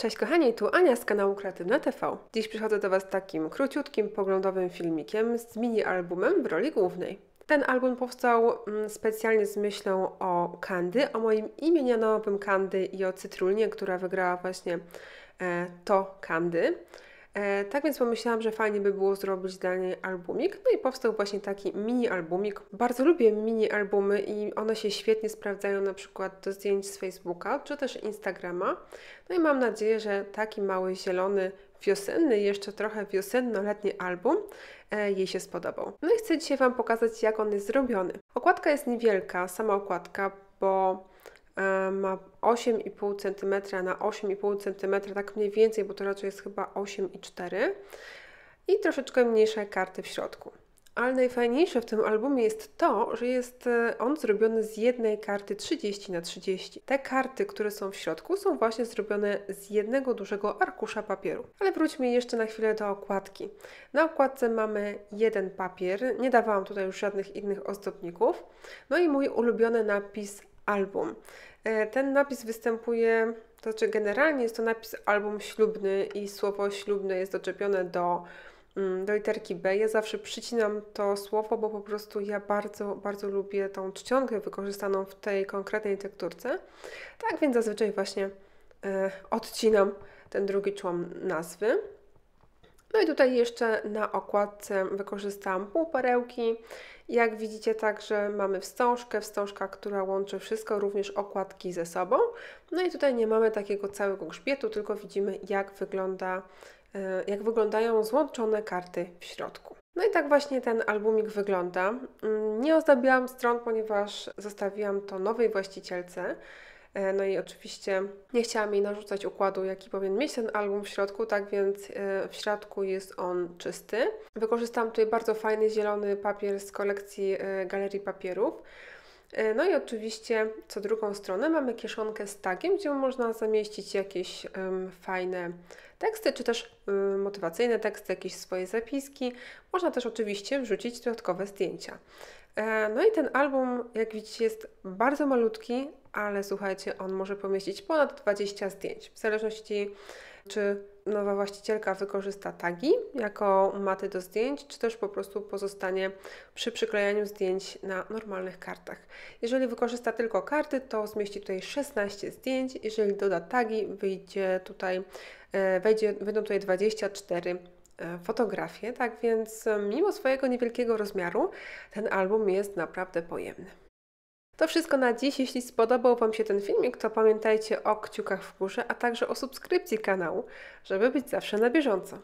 Cześć kochani, tu Ania z kanału Kreatywna TV. Dziś przychodzę do Was takim króciutkim, poglądowym filmikiem z mini-albumem w roli głównej. Ten album powstał mm, specjalnie z myślą o Candy, o moim imienionowym Candy i o Cytrulnie, która wygrała właśnie e, to Candy. E, tak więc pomyślałam, że fajnie by było zrobić dla niej albumik. No i powstał właśnie taki mini albumik. Bardzo lubię mini albumy i one się świetnie sprawdzają na przykład do zdjęć z Facebooka czy też Instagrama. No i mam nadzieję, że taki mały zielony wiosenny, jeszcze trochę wiosenno-letni album e, jej się spodobał. No i chcę dzisiaj Wam pokazać, jak on jest zrobiony. Okładka jest niewielka, sama okładka, bo ma 8,5 cm na 8,5 cm, tak mniej więcej, bo to raczej jest chyba 8,4 i troszeczkę mniejsze karty w środku. Ale najfajniejsze w tym albumie jest to, że jest e, on zrobiony z jednej karty 30 na 30. Te karty, które są w środku, są właśnie zrobione z jednego dużego arkusza papieru. Ale wróćmy jeszcze na chwilę do okładki. Na okładce mamy jeden papier, nie dawałam tutaj już żadnych innych ozdobników. No i mój ulubiony napis album. E, ten napis występuje, to znaczy generalnie jest to napis album ślubny i słowo ślubne jest doczepione do, mm, do literki B. Ja zawsze przycinam to słowo, bo po prostu ja bardzo, bardzo lubię tą czcionkę wykorzystaną w tej konkretnej tekturce. Tak więc zazwyczaj właśnie e, odcinam ten drugi człon nazwy. No i tutaj jeszcze na okładce wykorzystałam półperełki. Jak widzicie także mamy wstążkę, wstążka, która łączy wszystko, również okładki ze sobą. No i tutaj nie mamy takiego całego grzbietu, tylko widzimy jak wygląda e, jak wyglądają złączone karty w środku. No i tak właśnie ten albumik wygląda. Mm, nie ozdabiałam stron, ponieważ zostawiłam to nowej właścicielce. E, no i oczywiście nie chciałam jej narzucać układu, jaki powinien mieć ten album w środku, tak więc e, w środku jest on czysty. Wykorzystałam tutaj bardzo fajny zielony papier z kolekcji e, Galerii Papierów. No i oczywiście co drugą stronę mamy kieszonkę z tagiem, gdzie można zamieścić jakieś um, fajne teksty, czy też um, motywacyjne teksty, jakieś swoje zapiski. Można też oczywiście wrzucić dodatkowe zdjęcia. E, no i ten album, jak widzicie, jest bardzo malutki, ale słuchajcie, on może pomieścić ponad 20 zdjęć. W zależności czy nowa właścicielka wykorzysta tagi jako maty do zdjęć, czy też po prostu pozostanie przy przyklejaniu zdjęć na normalnych kartach. Jeżeli wykorzysta tylko karty, to zmieści tutaj 16 zdjęć. Jeżeli doda tagi, wyjdzie tutaj, e, wejdzie, wyjdą tutaj 24 E, fotografię, tak więc e, mimo swojego niewielkiego rozmiaru ten album jest naprawdę pojemny. To wszystko na dziś. Jeśli spodobał Wam się ten filmik, to pamiętajcie o kciukach w górze, a także o subskrypcji kanału, żeby być zawsze na bieżąco.